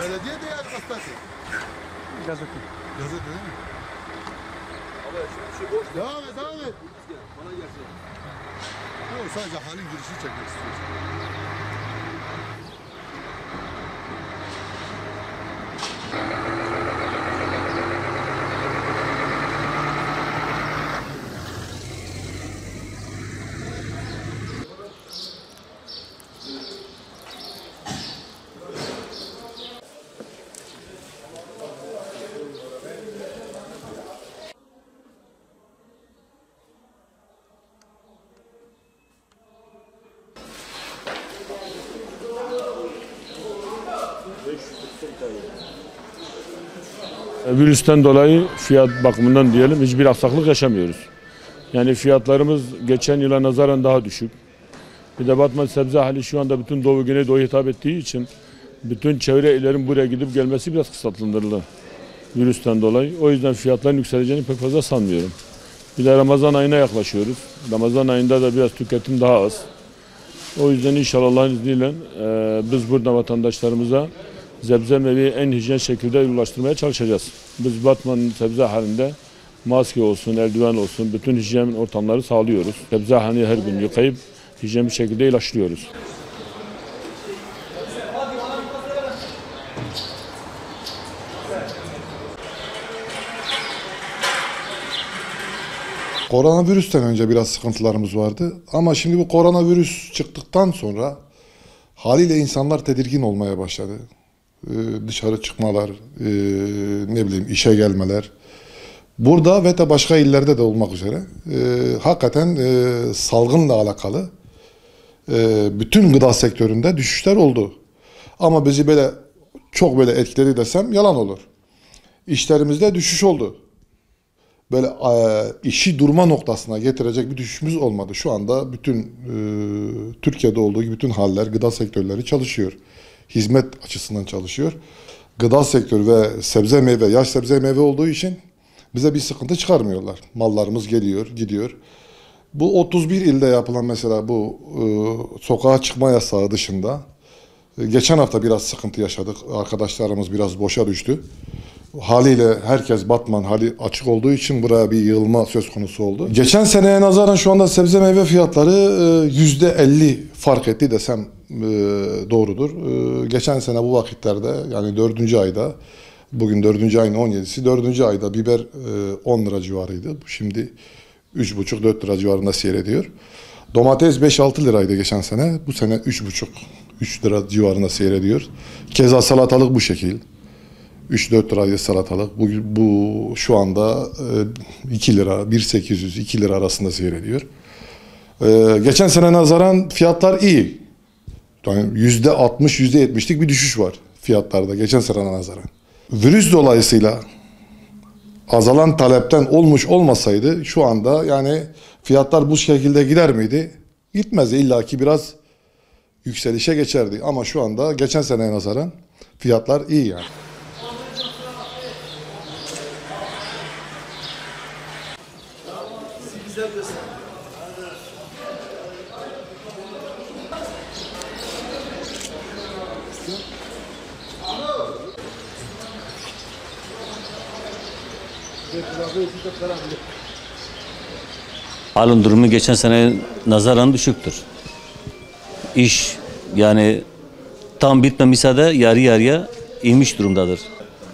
Belediye de yer gazetesi. Gazete. Gazete değil mi? Devam et, devam et. Yok, sadece halin girişini çekmek istiyoruz. Virüsten dolayı fiyat bakımından diyelim hiçbir aksaklık yaşamıyoruz. Yani fiyatlarımız geçen yıla nazaran daha düşük. Bir de Batman sebze hali şu anda bütün Doğu Güneydoğu'ya hitap ettiği için bütün çevre illerin buraya gidip gelmesi biraz kısaltılırlı virüsten dolayı. O yüzden fiyatların yükseleceğini pek fazla sanmıyorum. Bir de Ramazan ayına yaklaşıyoruz. Ramazan ayında da biraz tüketim daha az. O yüzden inşallah Allah'ın izniyle e, biz burada vatandaşlarımıza sebze meyveyi en hijyen şekilde ulaştırmaya çalışacağız. Biz Batman'ın sebze halinde maske olsun, eldiven olsun bütün hijyen ortamları sağlıyoruz. Sebze hani her gün yıkayıp hijyen bir şekilde ilaçlıyoruz. Koronavirüsten önce biraz sıkıntılarımız vardı. Ama şimdi bu koronavirüs çıktıktan sonra haliyle insanlar tedirgin olmaya başladı. Ee, dışarı çıkmalar, ee, ne bileyim işe gelmeler. Burada ve de başka illerde de olmak üzere ee, hakikaten salgınla alakalı bütün gıda sektöründe düşüşler oldu. Ama bizi böyle çok böyle etkiledi desem yalan olur. İşlerimizde düşüş oldu böyle e, işi durma noktasına getirecek bir düşüşümüz olmadı. Şu anda bütün e, Türkiye'de olduğu gibi bütün haller, gıda sektörleri çalışıyor. Hizmet açısından çalışıyor. Gıda sektörü ve sebze meyve, yaş sebze meyve olduğu için bize bir sıkıntı çıkarmıyorlar. Mallarımız geliyor, gidiyor. Bu 31 ilde yapılan mesela bu e, sokağa çıkma yasağı dışında e, geçen hafta biraz sıkıntı yaşadık. Arkadaşlarımız biraz boşa düştü. Haliyle herkes Batman hali açık olduğu için buraya bir yığılma söz konusu oldu. Geçen seneye nazaran şu anda sebze meyve fiyatları e, yüzde 50 fark etti desem doğrudur. E, Geçen sene bu vakitlerde yani dördüncü ayda bugün dördüncü ayın 17'si dördüncü ayda biber e, 10 lira civarıydı. Şimdi 3,5-4 lira civarında seyrediyor. Domates 5-6 liraydı geçen sene. Bu sene 3,5-3 lira civarında seyrediyor. Keza salatalık bu şekil. 3-4 liraydı salatalık. Bu, bu şu anda e, 2 lira, 1.800, 2 lira arasında seyrediyor. E, geçen sene nazaran fiyatlar iyi. Yani %60, %70'lik bir düşüş var fiyatlarda geçen sene nazaran. Virüs dolayısıyla azalan talepten olmuş olmasaydı şu anda yani fiyatlar bu şekilde gider miydi? Gitmez. İlla ki biraz yükselişe geçerdi. Ama şu anda geçen seneye nazaran fiyatlar iyi yani. Alım durumu geçen sene nazaran düşüktür. İş yani tam bitmemişse de yarı yarıya inmiş durumdadır.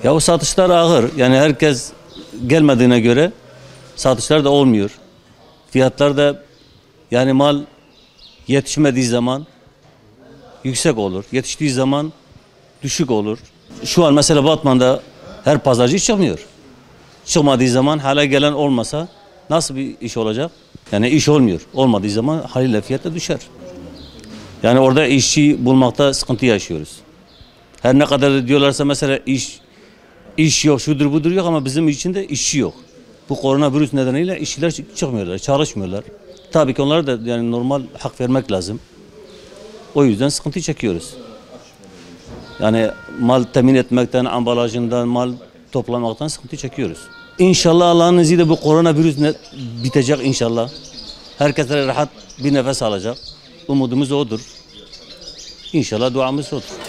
Ya o satışlar ağır. Yani herkes gelmediğine göre satışlar da olmuyor. Fiyatlar da yani mal yetişmediği zaman yüksek olur. Yetiştiği zaman düşük olur. Şu an mesela Batman'da her pazarcı çıkmıyor. Çıkmadığı zaman hala gelen olmasa nasıl bir iş olacak? Yani iş olmuyor. Olmadığı zaman haliyle fiyat da düşer. Yani orada işçi bulmakta sıkıntı yaşıyoruz. Her ne kadar diyorlarsa mesela iş iş yok, şudur budur yok ama bizim için de işçi yok. Bu koronavirüs nedeniyle işçiler çık- çıkmıyorlar, çalışmıyorlar. Tabii ki onlara da yani normal hak vermek lazım. O yüzden sıkıntı çekiyoruz. Yani mal temin etmekten, ambalajından, mal toplamaktan sıkıntı çekiyoruz. İnşallah Allah'ın izniyle bu koronavirüs bitecek inşallah. Herkes rahat bir nefes alacak. Umudumuz odur. İnşallah duamız odur.